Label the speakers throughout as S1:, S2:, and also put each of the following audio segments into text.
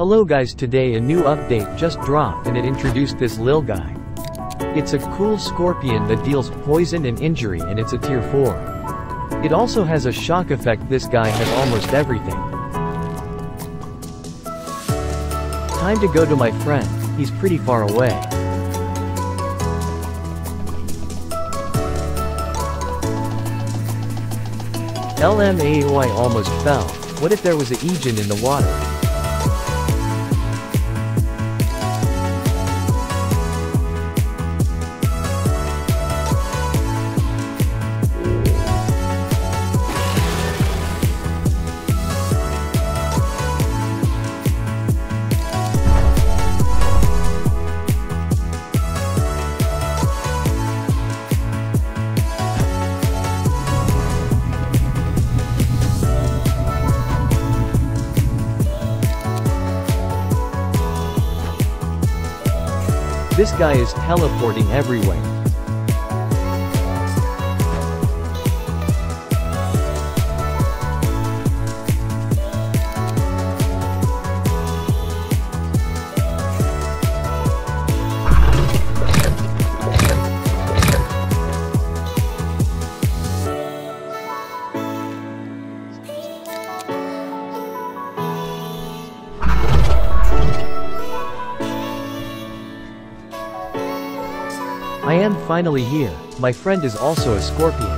S1: Hello guys today a new update just dropped and it introduced this lil guy. It's a cool scorpion that deals poison and injury and it's a tier 4. It also has a shock effect this guy has almost everything. Time to go to my friend, he's pretty far away. LMAOI almost fell. What if there was a Ejin in the water? This guy is teleporting everywhere. I am finally here, my friend is also a scorpion.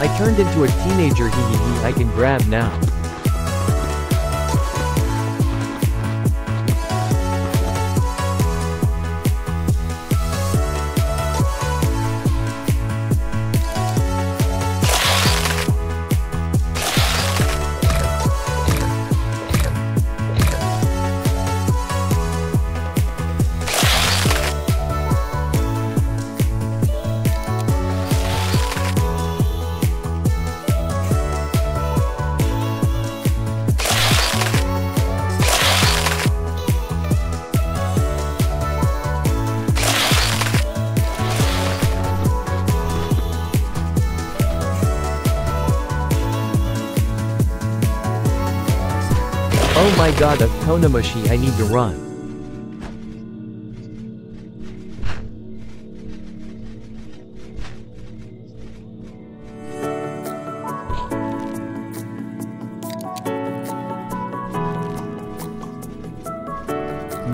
S1: I turned into a teenager hee hee hee I can grab now. Oh my god a Konomushi I need to run.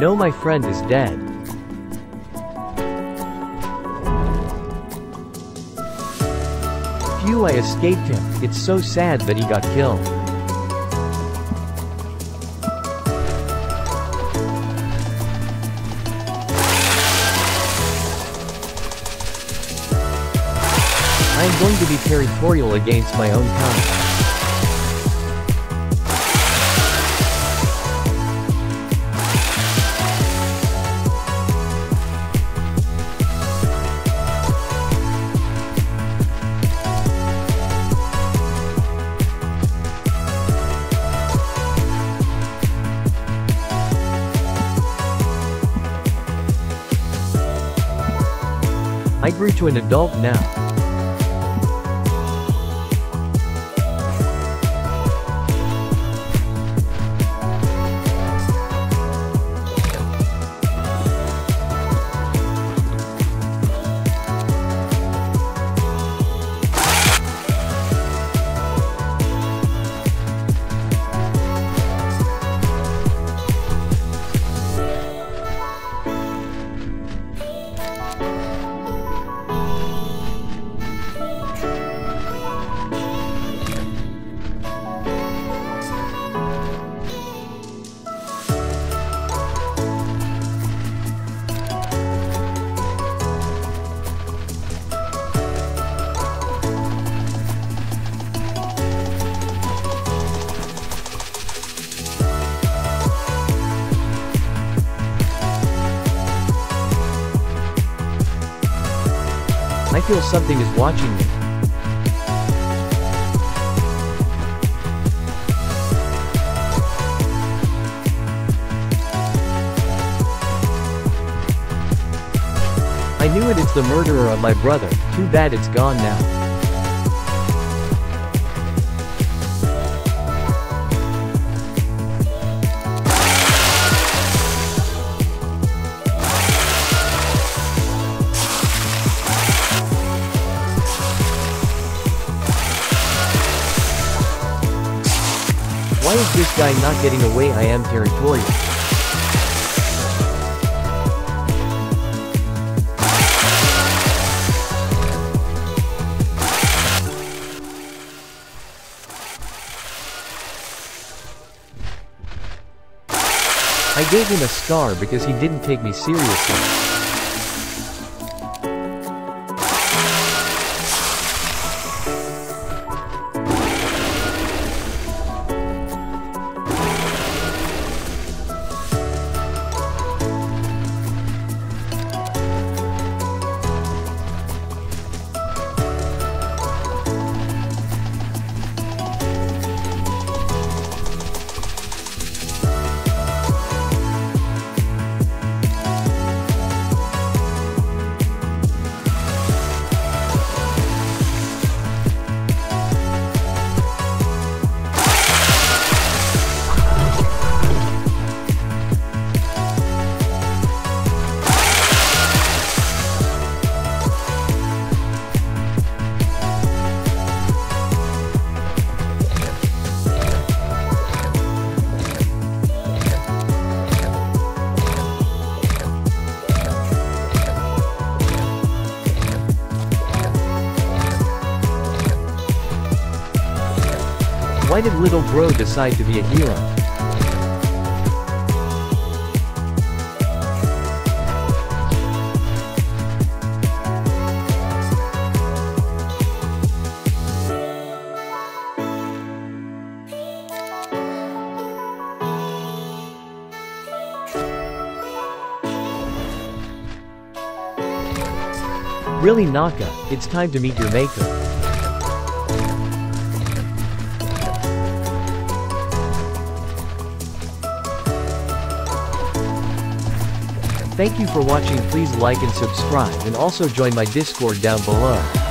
S1: No my friend is dead. Phew I escaped him, it's so sad that he got killed. I am going to be territorial against my own kind. I grew to an adult now. I feel something is watching me. I knew it it's the murderer of my brother, too bad it's gone now. Guy not getting away I am territorial. I gave him a scar because he didn't take me seriously. Why did little bro decide to be a hero? Really Naka, it's time to meet your maker. Thank you for watching please like and subscribe and also join my discord down below.